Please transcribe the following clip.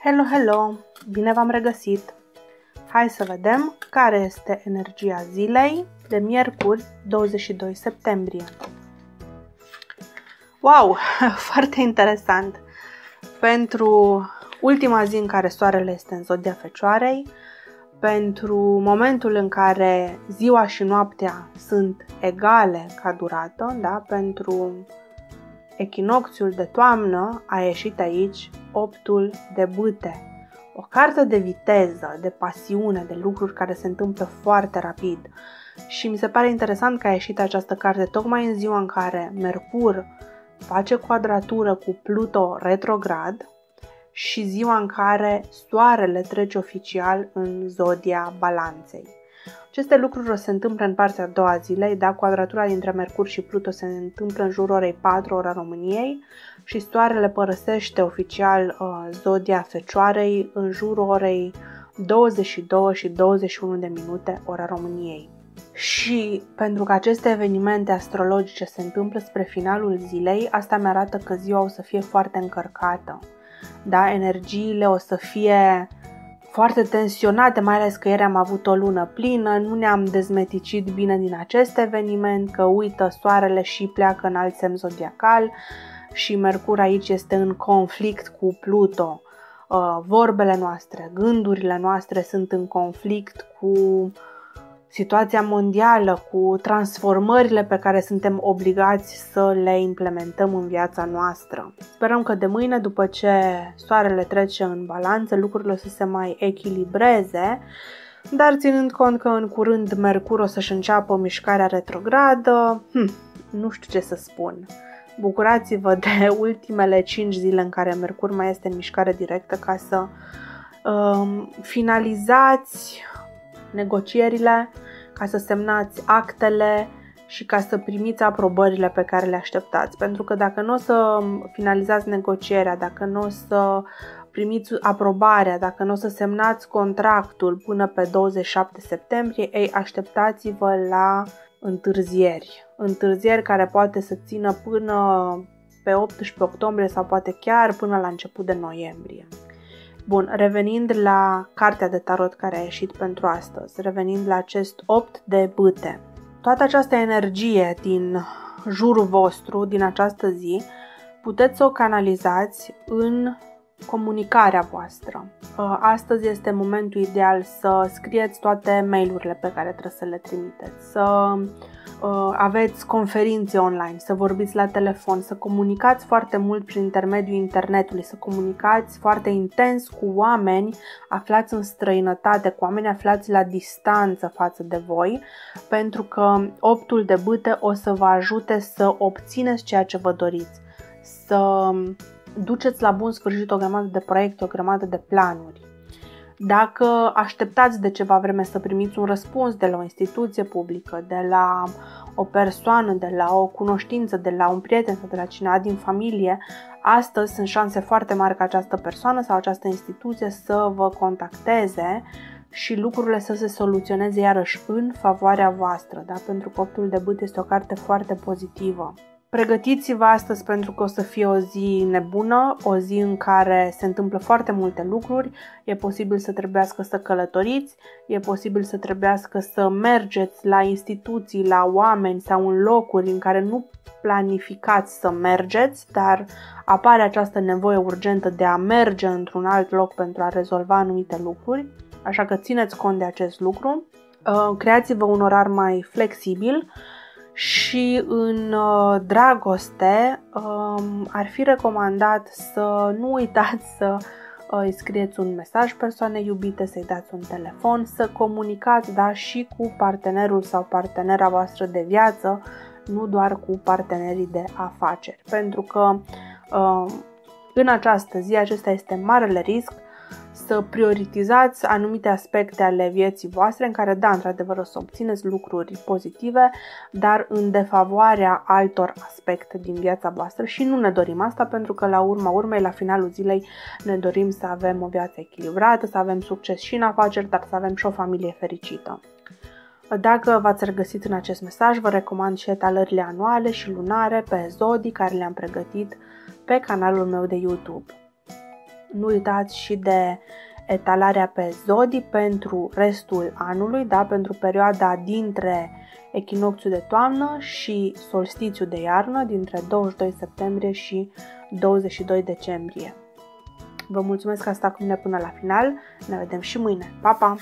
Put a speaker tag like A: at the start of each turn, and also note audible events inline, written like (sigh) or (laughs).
A: Hello, hello! Bine v-am regăsit! Hai să vedem care este energia zilei de miercuri 22 septembrie. Wow! (laughs) Foarte interesant! Pentru ultima zi în care soarele este în zodia Fecioarei, pentru momentul în care ziua și noaptea sunt egale ca durată, da? pentru echinocțiul de toamnă a ieșit aici optul de bâte. O carte de viteză, de pasiune, de lucruri care se întâmplă foarte rapid. Și mi se pare interesant că a ieșit această carte tocmai în ziua în care Mercur face quadratură cu Pluto retrograd și ziua în care Soarele trece oficial în zodia balanței. Aceste lucruri o se întâmplă în partea a doua zilei, da? Quadratura dintre Mercur și Pluto se întâmplă în jurul orei 4 ora României și Soarele părăsește oficial uh, zodia Fecioarei în jurul orei 22 și 21 de minute ora României. Și pentru că aceste evenimente astrologice se întâmplă spre finalul zilei, asta mi arată că ziua o să fie foarte încărcată. Da, energiile o să fie foarte tensionate, mai ales că ieri am avut o lună plină, nu ne-am dezmeticit bine din acest eveniment, că uită soarele și pleacă în alt semn zodiacal și Mercur aici este în conflict cu Pluto. Uh, vorbele noastre, gândurile noastre sunt în conflict cu situația mondială, cu transformările pe care suntem obligați să le implementăm în viața noastră. Sperăm că de mâine, după ce soarele trece în balanță, lucrurile o să se mai echilibreze, dar ținând cont că în curând Mercur o să-și înceapă mișcarea retrogradă, hm, nu știu ce să spun. Bucurați-vă de (laughs) ultimele 5 zile în care Mercur mai este în mișcare directă ca să um, finalizați negocierile, ca să semnați actele și ca să primiți aprobările pe care le așteptați. Pentru că dacă nu o să finalizați negocierea, dacă nu o să primiți aprobarea, dacă nu o să semnați contractul până pe 27 septembrie, ei, așteptați-vă la întârzieri. Întârzieri care poate să țină până pe 18 octombrie sau poate chiar până la început de noiembrie. Bun, revenind la cartea de tarot care a ieșit pentru astăzi, revenind la acest 8 de bâte. Toată această energie din jurul vostru, din această zi, puteți să o canalizați în comunicarea voastră. Uh, astăzi este momentul ideal să scrieți toate mailurile pe care trebuie să le trimiteți, să uh, aveți conferințe online, să vorbiți la telefon, să comunicați foarte mult prin intermediul internetului, să comunicați foarte intens cu oameni aflați în străinătate, cu oameni aflați la distanță față de voi, pentru că optul de bâte o să vă ajute să obțineți ceea ce vă doriți, să duceți la bun sfârșit o grămadă de proiecte, o grămadă de planuri. Dacă așteptați de ceva vreme să primiți un răspuns de la o instituție publică, de la o persoană, de la o cunoștință, de la un prieten sau de la cineva din familie, astăzi sunt șanse foarte mari ca această persoană sau această instituție să vă contacteze și lucrurile să se soluționeze iarăși în favoarea voastră, da? pentru că optul de bât este o carte foarte pozitivă. Pregătiți-vă astăzi pentru că o să fie o zi nebună, o zi în care se întâmplă foarte multe lucruri, e posibil să trebuiască să călătoriți, e posibil să trebuiască să mergeți la instituții, la oameni sau în locuri în care nu planificați să mergeți, dar apare această nevoie urgentă de a merge într-un alt loc pentru a rezolva anumite lucruri, așa că țineți cont de acest lucru. Uh, creați-vă un orar mai flexibil, și în uh, dragoste um, ar fi recomandat să nu uitați să uh, îi scrieți un mesaj persoanei iubite, să-i dați un telefon, să comunicați da, și cu partenerul sau partenera voastră de viață, nu doar cu partenerii de afaceri. Pentru că uh, în această zi acesta este marele risc să prioritizați anumite aspecte ale vieții voastre în care, da, într-adevăr, o să obțineți lucruri pozitive, dar în defavoarea altor aspecte din viața voastră și nu ne dorim asta pentru că, la urma urmei, la finalul zilei, ne dorim să avem o viață echilibrată, să avem succes și în afaceri, dar să avem și o familie fericită. Dacă v-ați regăsit în acest mesaj, vă recomand și etalările anuale și lunare pe zodii care le-am pregătit pe canalul meu de YouTube. Nu uitați și de etalarea pe zodii pentru restul anului, da? pentru perioada dintre echinocțiul de toamnă și solstițiul de iarnă, dintre 22 septembrie și 22 decembrie. Vă mulțumesc că ați stat cu mine până la final. Ne vedem și mâine. Pa, pa!